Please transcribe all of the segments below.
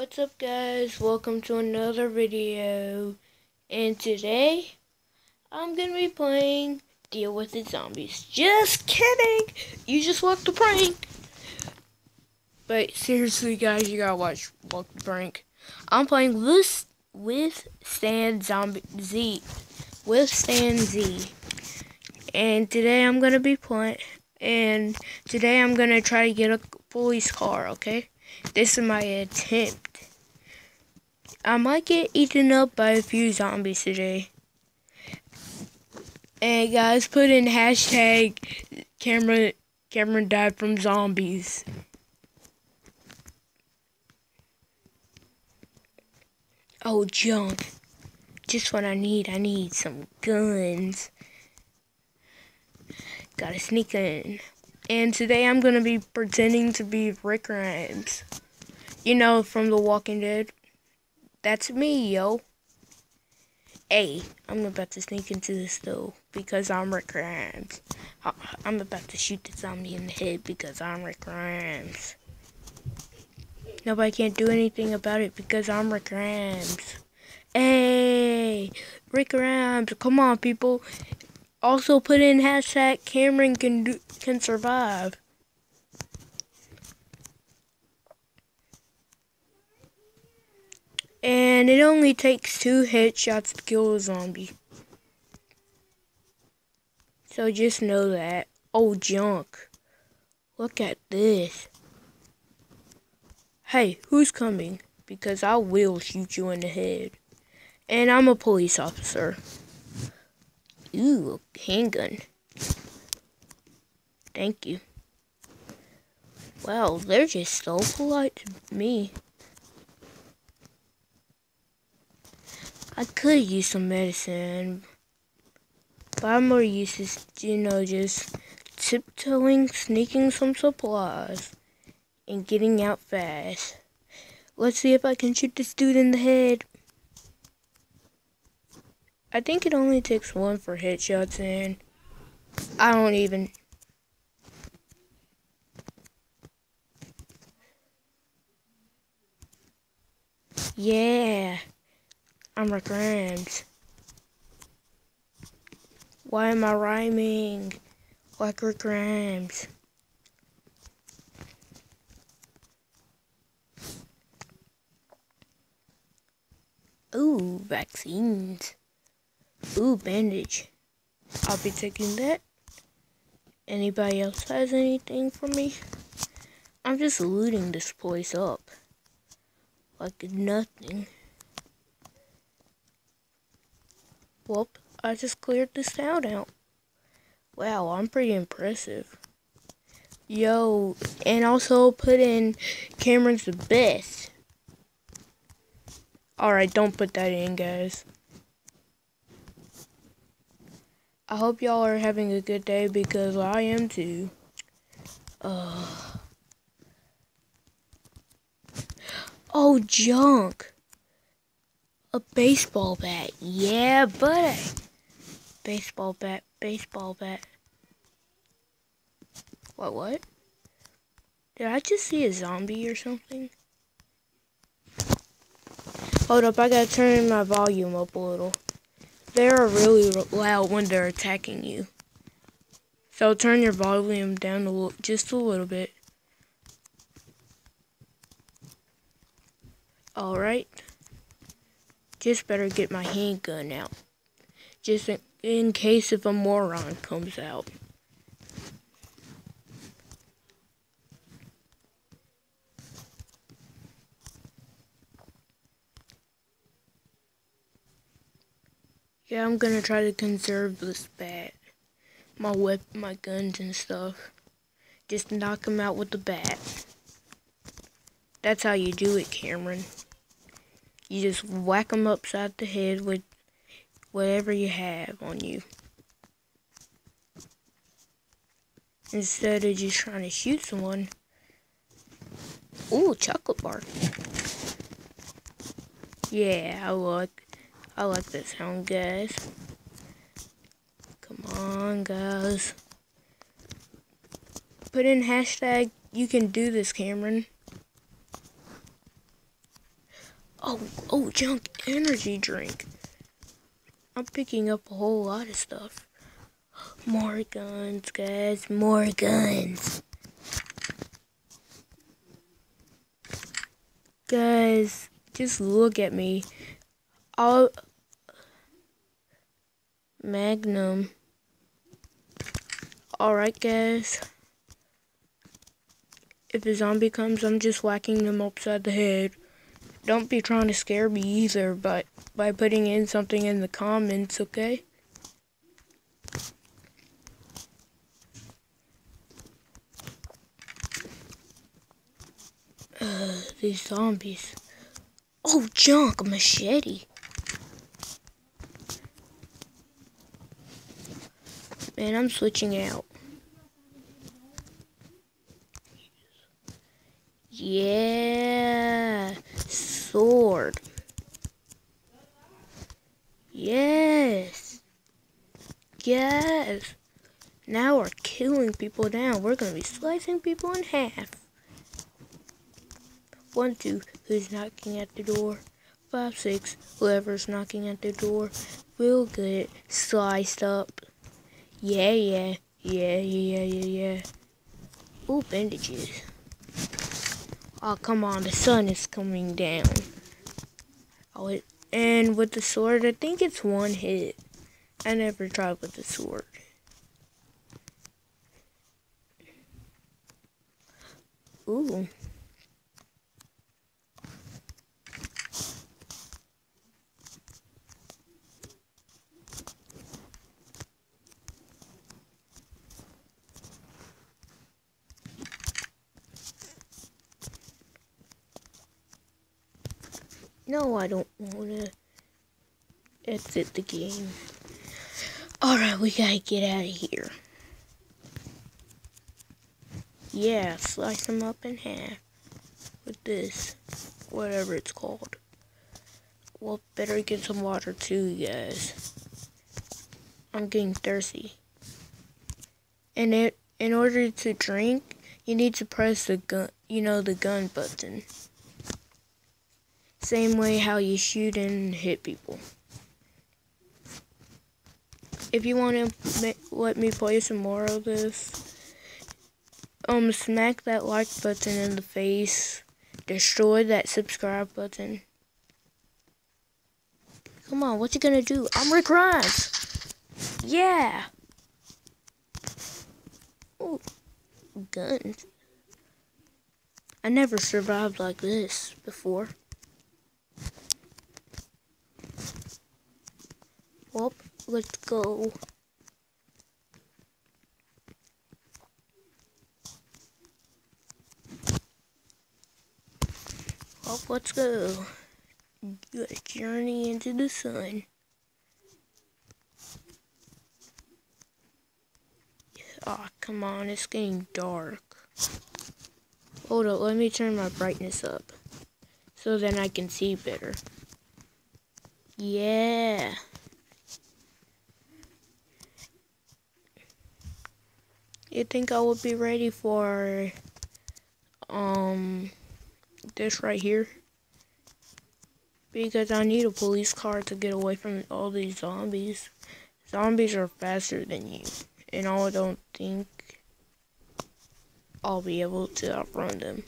What's up guys? Welcome to another video. And today, I'm gonna be playing Deal with the Zombies. Just kidding! You just walked the prank! But seriously guys, you gotta watch Walk the Prank. I'm playing with, with Stan Zombie Z. With Stan Z. And today I'm gonna be playing and today I'm gonna try to get a police car, okay? This is my attempt. I might get eaten up by a few zombies today. And guys, put in hashtag Cameron Cameron died from zombies. Oh junk. Just what I need. I need some guns. Gotta sneak in. And today I'm gonna be pretending to be Rick Grimes. You know, from The Walking Dead. That's me, yo. Hey, I'm about to sneak into the stove because I'm Rick Grimes. Uh, I'm about to shoot the zombie in the head because I'm Rick Grimes. Nobody can't do anything about it because I'm Rick Grimes. Hey, Rick Grimes, come on, people. Also put in hashtag Cameron can do, can survive. And it only takes two headshots to kill a zombie. So just know that. Oh, junk. Look at this. Hey, who's coming? Because I will shoot you in the head. And I'm a police officer. Ooh, a handgun. Thank you. Wow, they're just so polite to me. I could use some medicine, but I'm more used to, you know, just tiptoeing, sneaking some supplies, and getting out fast. Let's see if I can shoot this dude in the head. I think it only takes one for headshots and I don't even Yeah. I'm Rick Grimes. Why am I rhyming like Rick Grimes? Ooh, vaccines. Ooh, bandage. I'll be taking that. Anybody else has anything for me? I'm just looting this place up. Like nothing. Whoop, I just cleared this town out. Wow, I'm pretty impressive. Yo, and also put in Cameron's the best. Alright, don't put that in, guys. I hope y'all are having a good day because I am too. Uh. Oh, junk. A baseball bat. Yeah, buddy. Baseball bat, baseball bat. What, what? Did I just see a zombie or something? Hold up, I gotta turn my volume up a little they're really loud when they're attacking you. So turn your volume down a little, just a little bit. Alright. Just better get my handgun out. Just in, in case if a moron comes out. Yeah, I'm gonna try to conserve this bat. My whip, my guns and stuff. Just knock him out with the bat. That's how you do it, Cameron. You just whack him upside the head with whatever you have on you. Instead of just trying to shoot someone. Ooh, chocolate bar. Yeah, I like I like that sound, guys. Come on, guys. Put in hashtag, you can do this, Cameron. Oh, oh, junk energy drink. I'm picking up a whole lot of stuff. More guns, guys, more guns. Guys, just look at me. I'll... Magnum. Alright, guys. If a zombie comes, I'm just whacking them upside the head. Don't be trying to scare me either, but by putting in something in the comments, okay? Uh, these zombies. Oh, junk, machete. Man, I'm switching out. Yeah, sword. Yes. Yes. Now we're killing people down. We're going to be slicing people in half. One, two, who's knocking at the door? Five, six, whoever's knocking at the door will get sliced up. Yeah, yeah, yeah, yeah, yeah, yeah. Ooh, bandages. Oh, come on, the sun is coming down. Oh, and with the sword, I think it's one hit. I never tried with the sword. Ooh. No, I don't want to exit the game. Alright, we gotta get out of here. Yeah, slice them up in half with this, whatever it's called. Well, better get some water too, guys. I'm getting thirsty. And it, in order to drink, you need to press the gun, you know, the gun button. Same way how you shoot and hit people. If you want to let me play some more of this, um, smack that like button in the face. Destroy that subscribe button. Come on, what you gonna do? I'm Rick Grimes. Yeah. Ooh, guns. I never survived like this before. Well, let's go. Let's go. Good journey into the sun. Oh, come on, it's getting dark. Hold up, let me turn my brightness up. So then I can see better. Yeah. You think I would be ready for um this right here? Because I need a police car to get away from all these zombies. Zombies are faster than you. And I don't think I'll be able to outrun them.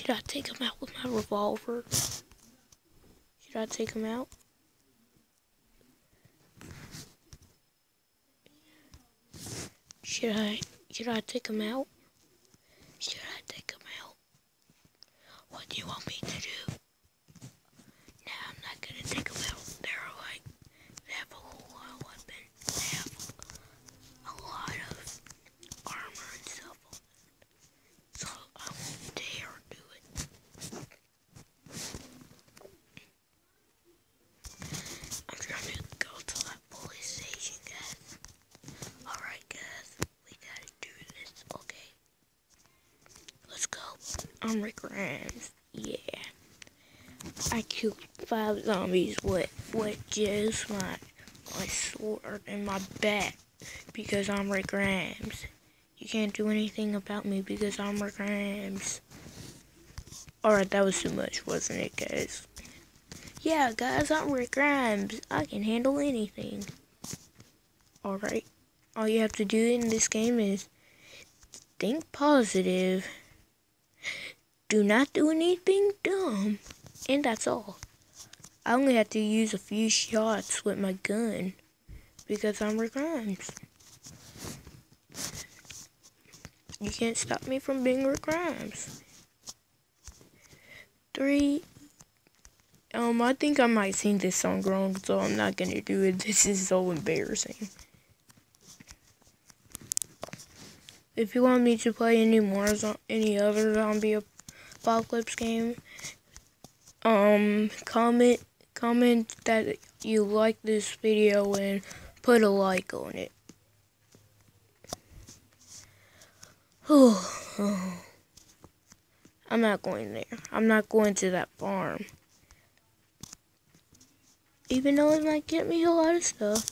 Should I take him out with my revolver? Should I take him out? Should I, should I take him out? Should I take him out? What do you want me to do? I'm Rick Grimes. Yeah. I killed five zombies with, with just my, my sword and my bat. because I'm Rick Grimes. You can't do anything about me because I'm Rick Grimes. Alright, that was too much, wasn't it, guys? Yeah, guys, I'm Rick Grimes. I can handle anything. Alright. All you have to do in this game is think positive. Do not do anything dumb. And that's all. I only have to use a few shots with my gun because I'm Rick You can't stop me from being Rick. Three. Um, I think I might sing this song wrong, so I'm not gonna do it. This is so embarrassing. If you want me to play any more, any other zombie apocalypse game, um, comment comment that you like this video and put a like on it. I'm not going there. I'm not going to that farm. Even though it might get me a lot of stuff,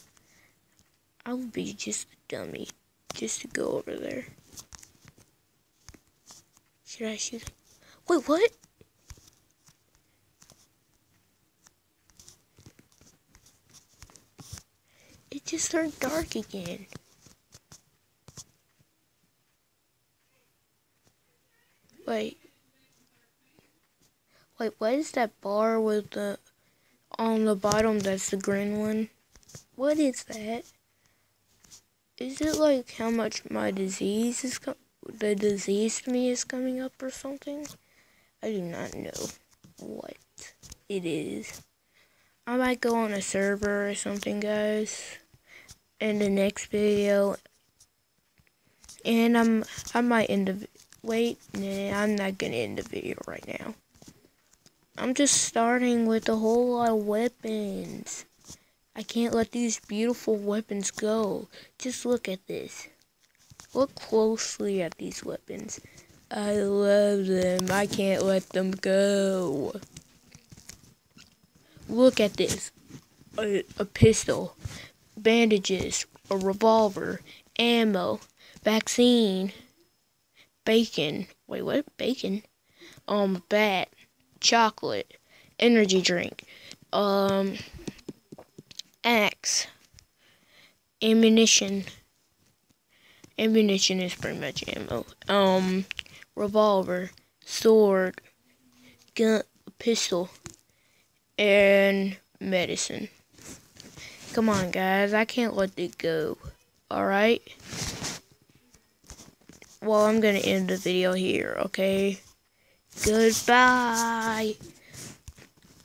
I would be just a dummy just to go over there. Should I shoot? Wait, what? It just turned dark again. Wait. Wait, what is that bar with the on the bottom that's the green one? What is that? Is it like how much my disease is the disease to me is coming up or something? I do not know what it is. I might go on a server or something, guys, in the next video. And I'm I might end the wait. Nah, I'm not gonna end the video right now. I'm just starting with a whole lot of weapons. I can't let these beautiful weapons go. Just look at this. Look closely at these weapons. I love them. I can't let them go. Look at this. A, a pistol, bandages, a revolver, ammo, vaccine, bacon. Wait, what? Bacon? Um, bat, chocolate, energy drink, um, axe, ammunition. Ammunition is pretty much ammo. Um, revolver, sword, gun, pistol, and medicine. Come on, guys. I can't let it go. Alright? Well, I'm going to end the video here, okay? Goodbye.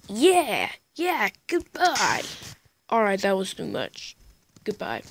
Yeah. Yeah. Goodbye. Alright, that was too much. Goodbye.